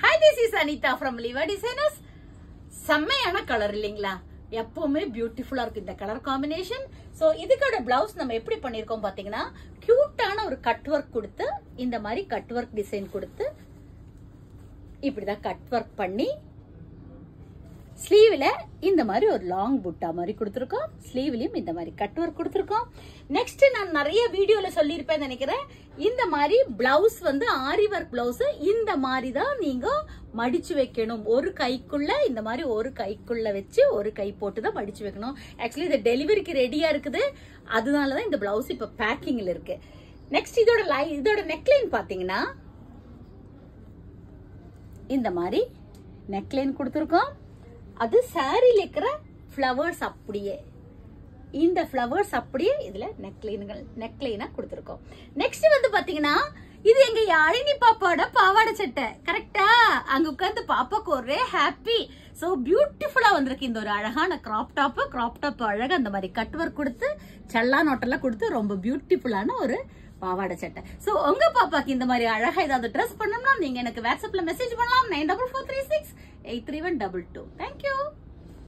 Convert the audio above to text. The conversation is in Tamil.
Hi this is Anita from Liva designers செம்மையான கலர் இல்லைங்களா? எப்பவுமே பியூட்டிஃபுல்லா இருக்கு இந்த கலர் காம்பினேஷன் சோ இதுக்கோட பிளவுஸ் நம்ம எப்படி பண்ணிருக்கோம் பாத்தீங்கன்னா கியூட்டான ஒரு கட் ஒர்க் கொடுத்து இந்த மாதிரி கட் ஒர்க் டிசைன் கொடுத்து இப்படிதான் கட் ஒர்க் பண்ணி ஸ்லீவில் இந்த மாதிரி ஒரு லாங் புட்டா மாதிரி கொடுத்துருக்கோம். ஸ்லீவ்லையும் இந்த மாதிரி கட் ஒர்க் கொடுத்துருக்கோம். நெக்ஸ்ட் நான் நிறைய வீடியோல சொல்லியிருப்பேன் நினைக்கிறேன். இந்த மாதிரி பிளவுஸ் வந்து ஆரி ஒர்க் பிளவுஸ் இந்த மாதிரி தான் நீங்க மடிச்சு வைக்கணும். ஒரு கைக்குள்ள இந்த மாதிரி ஒரு கைக்குள்ள வச்சு ஒரு கை போட்டு தான் மடிச்சு வைக்கணும். ஆக்சுவலி இது டெலிவரிக்கு ரெடியா இருக்குது. அதனாலதான் இந்த பிளவுஸ் இப்ப பேக்கிங்ல இருக்கு. நெக்ஸ்ட் இதோட லை இதோட நெக்லைன் பாத்தீங்கன்னா இந்த மாதிரி நெக்லைன் கொடுத்துருக்கோம். அது சாரியில் இருக்கிற ஃப்ளவர்ஸ் அப்படியே. இந்த ஃப்ளவர்ஸ் அப்படியே இதுல நெக்லைன்கள் நெக்லைனா கொடுத்துருக்கோம். நெக்ஸ்ட் வந்து பாத்தீங்கன்னா இது எங்க யாழினி பாப்பாவோட பாவாடை சட்டை. கரெக்டா அங்க உட்காந்து பாப்பாக்கு ஒரே ஹாப்பி சோ பியூட்டிஃபுல்லா வந்திருக்கு இந்த ஒரு அழகான கிராப் டாப் கிராப் டாப் அழகா அந்த மாதிரி கட் ஒர்க் கொடுத்து சல்லா நோட்டெல்லாம் கொடுத்து ரொம்ப பியூட்டிஃபுல்லான ஒரு பாவாடை சட்டை. சோ உங்க பாப்பாக்கு இந்த மாதிரி அழகா ஏதாவது ட்ரெஸ் பண்ணோம்னா நீங்க எனக்கு வாட்ஸ்அப்ல மெசேஜ் பண்ணலாம். Nine double four three six 83122. Thank you.